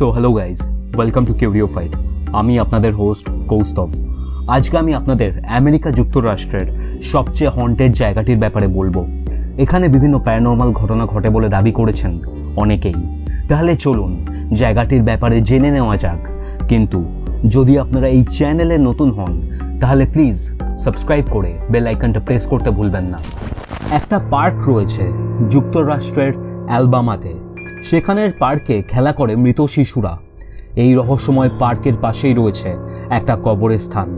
So hello guys welcome to Curio Fight আমি আপনাদের host Kaustav আজকে আমি আপনাদের আমেরিকা যুক্তরাষ্ট্রের সবচেয়ে হন্টেড জায়গাটির ব্যাপারে বলব। এখানে বিভিন্ন প্যারানর্মাল ঘটনা ঘটে বলে দাবি করেছেন অনেকেই। তাহলে চলুন জায়গাটির ব্যাপারে জেনে নেওয়া যাক। কিন্তু যদি আপনারা এই চ্যানেলে নতুন হন, তাহলে প্লিজ সাবস্ক্রাইব করে বেল আইকনটা প্রেস করতে ভুলবেন না। একটা পার্ক রয়েছে যুক্তরাষ্ট্রের অ্যালবামাতে সেখানের পার্কে খেলা করে মৃত শিশুরা। এই রহস্যময় পার্কের পাশেই রয়েছে একটা কবরস্থান।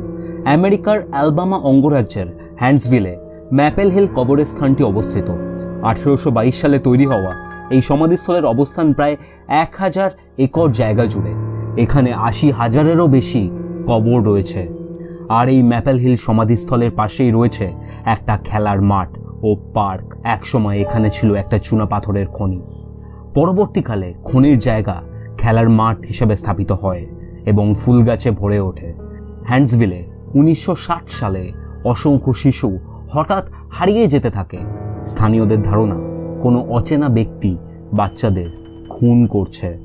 আমেরিকার অ্যালবামা অঙ্গরাজ্যের হ্যান্ডসভিলে ম্যাপেল হিল কবরস্থানটি অবস্থিত। আঠেরোশো বাইশ সালে তৈরি হওয়া এই সমাধিস্থলের অবস্থান প্রায় এক হাজার একর জায়গা জুড়ে। এখানে আশি হাজারেরও বেশি কবর রয়েছে। আর এই ম্যাপেল হিল সমাধিস্থলের পাশেই রয়েছে একটা খেলার মাঠ ও পার্ক। একসময় এখানে ছিল একটা চুনা পাথরের খনি। পরবর্তীকালে খনির জায়গা খেলার মাঠ হিসেবে স্থাপিত হয় এবং ফুল গাছে ভরে ওঠে। হ্যান্ডসভিলে উনিশশো ষাট সালে অসংখ্য শিশু হঠাৎ হারিয়ে যেতে থাকে। স্থানীয়দের ধারণা, কোনো অচেনা ব্যক্তি বাচ্চাদের খুন করছে।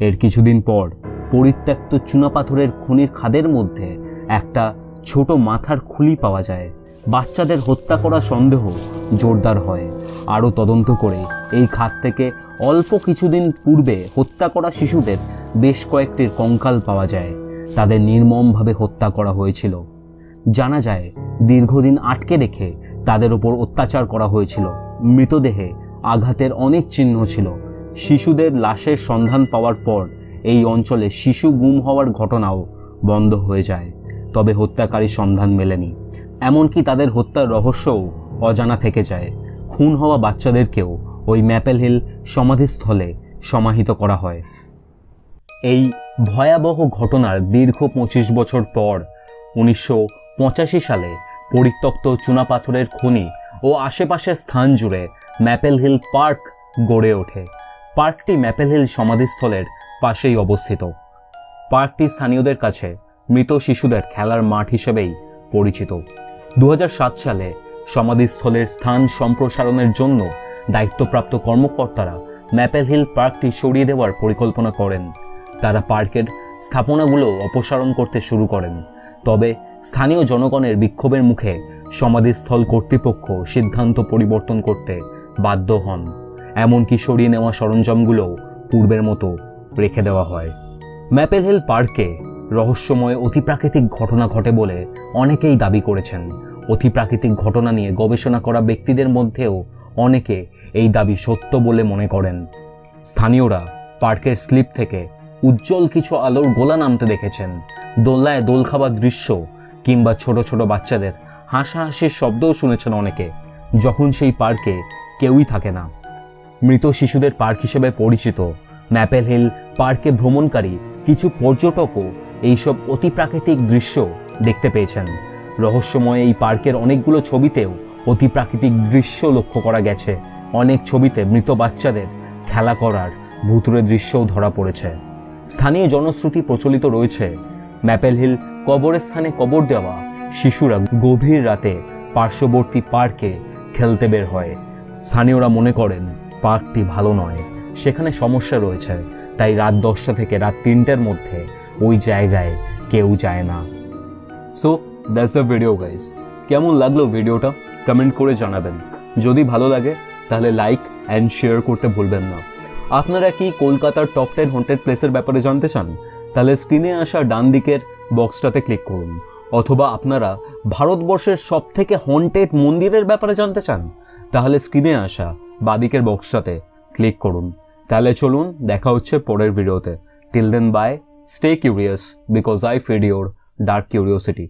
এর কিছুদিন পর পরিত্যক্ত চুনাপাথরের খনির খাদের মধ্যে একটা ছোট মাথার খুলি পাওয়া যায়। বাচ্চাদের হত্যা করা সন্দেহ জোরদার হয়। আরও তদন্ত করে এই খাত থেকে অল্প কিছুদিন পূর্বে হত্যা করা শিশুদের বেশ কয়েকটির কঙ্কাল পাওয়া যায়। তাদের নির্মমভাবে হত্যা করা হয়েছিল। জানা যায়, দীর্ঘদিন আটকে রেখে তাদের ওপর অত্যাচার করা হয়েছিল। মৃতদেহে আঘাতের অনেক চিহ্ন ছিল। শিশুদের লাশের সন্ধান পাওয়ার পর এই অঞ্চলে শিশু গুম হওয়ার ঘটনাও বন্ধ হয়ে যায়। তবে হত্যাকারীর সন্ধান মেলেনি। এমনকি তাদের হত্যার রহস্যও অজানা থেকে যায়। খুন হওয়া বাচ্চাদেরকেও ওই ম্যাপেল হিল সমাধিস্থলে সমাহিত করা হয়। এই ভয়াবহ ঘটনার দীর্ঘ পঁচিশ বছর পর উনিশশো পঁচাশি সালে পরিত্যক্ত চুনাপাথরের খনি ও আশেপাশের স্থান জুড়ে ম্যাপেল হিল পার্ক গড়ে ওঠে। পার্কটি ম্যাপেল হিল সমাধিস্থলের পাশেই অবস্থিত। পার্কটি স্থানীয়দের কাছে মৃত শিশুদের খেলার মাঠ হিসেবেই পরিচিত। দু হাজার সাত সালে সমাধিস্থলের স্থান সম্প্রসারণের জন্য দায়িত্বপ্রাপ্ত কর্মকর্তারা ম্যাপেল হিল পার্কটি সরিয়ে দেওয়ার পরিকল্পনা করেন। তারা পার্কের স্থাপনাগুলো অপসারণ করতে শুরু করেন। তবে স্থানীয় জনগণের বিক্ষোভের মুখে সমাধিস্থল কর্তৃপক্ষ সিদ্ধান্ত পরিবর্তন করতে বাধ্য হন। এমনকি সরিয়ে নেওয়া সরঞ্জামগুলোও পূর্বের মতো রেখে দেওয়া হয়। ম্যাপেল হিল পার্কে রহস্যময় অতিপ্রাকৃতিক ঘটনা ঘটে বলে অনেকেই দাবি করেছেন। অতিপ্রাকৃতিক ঘটনা নিয়ে গবেষণা করা ব্যক্তিদের মধ্যেও অনেকে এই দাবি সত্য বলে মনে করেন। স্থানীয়রা পার্কের স্লিপ থেকে উজ্জ্বল কিছু আলোর গোলা নামতে দেখেছেন। দোলনায় দোল খাবার দৃশ্য কিংবা ছোট ছোট বাচ্চাদের হাসাহাসির শব্দও শুনেছেন অনেকে, যখন সেই পার্কে কেউই থাকে না। মৃত শিশুদের পার্ক হিসেবে পরিচিত ম্যাপেল হিল পার্কে ভ্রমণকারী কিছু পর্যটকও এইসব অতিপ্রাকৃতিক দৃশ্য দেখতে পেয়েছেন। রহস্যময় এই পার্কের অনেকগুলো ছবিতেও অতি প্রাকৃতিক দৃশ্য লক্ষ্য করা গেছে। অনেক ছবিতে মৃত বাচ্চাদের খেলা করার ভুতুরে দৃশ্যও ধরা পড়েছে। স্থানীয় জনশ্রুতি প্রচলিত রয়েছে। ম্যাপেল হিল কবরস্থানে কবর দেওয়া শিশুরা গভীর রাতে পার্শ্ববর্তী পার্কে খেলতে বের হয়। স্থানীয়রা মনে করেন, পার্কটি ভালো নয়। সেখানে সমস্যা রয়েছে। তাই রাত দশটা থেকে রাত তিনটের মধ্যে ওই জায়গায় কেউ যায় না। So that's the video guys কেমন লাগল ভিডিওটা কমেন্ট করে জানাবেন। যদি ভালো লাগে, তাহলে লাইক অ্যান্ড শেয়ার করতে ভুলবেন না। আপনারা কি কলকাতার টপ টেন হন্টেড প্লেসের ব্যাপারে জানতে চান? তাহলে স্ক্রিনে আসা ডান দিকের বক্সটাতে ক্লিক করুন। অথবা আপনারা ভারতবর্ষের সব থেকে হন্টেড মন্দিরের ব্যাপারে জানতে চান, তাহলে স্ক্রিনে আসা বাদিকের বক্সটাতে ক্লিক করুন। তাহলে চলুন, দেখা হচ্ছে পরের ভিডিওতে till then bye stay curious because I feed your dark curiosity